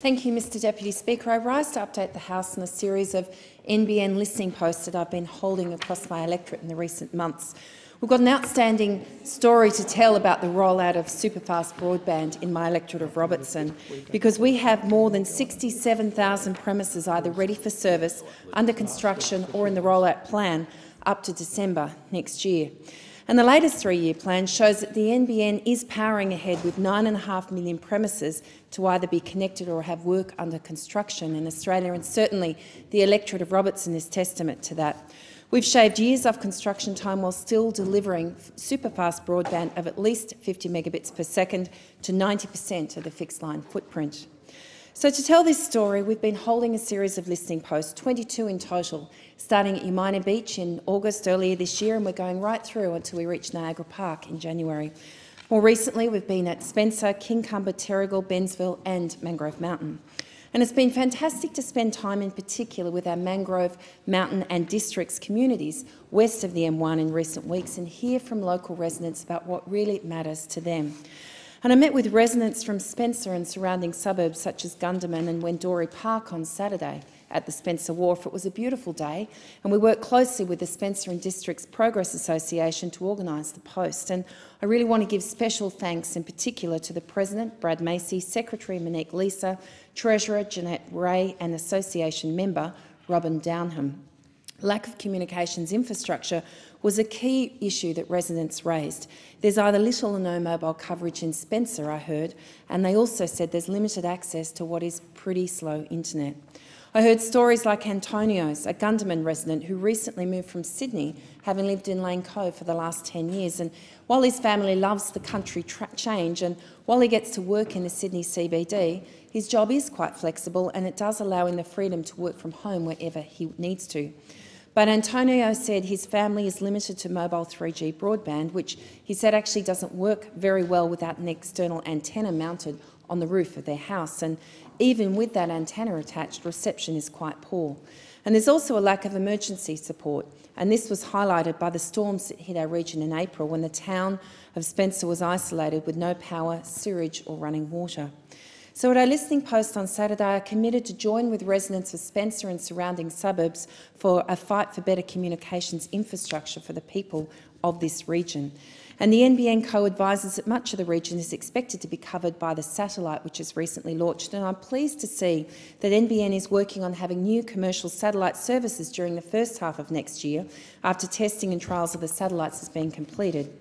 Thank you, Mr Deputy Speaker. I rise to update the House on a series of NBN listening posts that I've been holding across my electorate in the recent months. We've got an outstanding story to tell about the rollout of superfast broadband in my electorate of Robertson, because we have more than 67,000 premises either ready for service, under construction or in the rollout plan up to December next year. And the latest three-year plan shows that the NBN is powering ahead with 9.5 million premises to either be connected or have work under construction in Australia, and certainly the electorate of Robertson is testament to that. We've shaved years off construction time while still delivering superfast broadband of at least 50 megabits per second to 90 per cent of the fixed line footprint. So to tell this story, we've been holding a series of listening posts, 22 in total, starting at Umina Beach in August earlier this year, and we're going right through until we reach Niagara Park in January. More recently, we've been at Spencer, Kincumber, Terrigal, Bensville and Mangrove Mountain. And it's been fantastic to spend time in particular with our Mangrove, Mountain and Districts communities west of the M1 in recent weeks and hear from local residents about what really matters to them. And I met with residents from Spencer and surrounding suburbs such as Gunderman and Wendoree Park on Saturday at the Spencer Wharf. It was a beautiful day, and we worked closely with the Spencer and Districts Progress Association to organise the post. And I really want to give special thanks in particular to the President, Brad Macy, Secretary Monique Lisa, Treasurer Jeanette Ray and Association member Robin Downham. Lack of communications infrastructure was a key issue that residents raised. There's either little or no mobile coverage in Spencer, I heard, and they also said there's limited access to what is pretty slow internet. I heard stories like Antonio's, a Gunderman resident who recently moved from Sydney, having lived in Lane Cove for the last 10 years. And while his family loves the country change and while he gets to work in the Sydney CBD, his job is quite flexible and it does allow him the freedom to work from home wherever he needs to. But Antonio said his family is limited to mobile 3G broadband, which he said actually doesn't work very well without an external antenna mounted on the roof of their house. And even with that antenna attached, reception is quite poor. And there's also a lack of emergency support, and this was highlighted by the storms that hit our region in April when the town of Spencer was isolated with no power, sewage or running water. So at our listening post on Saturday, I committed to join with residents of Spencer and surrounding suburbs for a fight for better communications infrastructure for the people of this region. And the NBN Co advises that much of the region is expected to be covered by the satellite which has recently launched. And I'm pleased to see that NBN is working on having new commercial satellite services during the first half of next year after testing and trials of the satellites has been completed.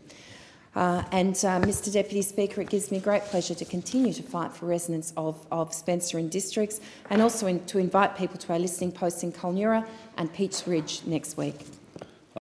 Uh, and uh, Mr Deputy Speaker, it gives me great pleasure to continue to fight for residents of, of Spencer and districts and also in, to invite people to our listening posts in Kulnura and Peats Ridge next week.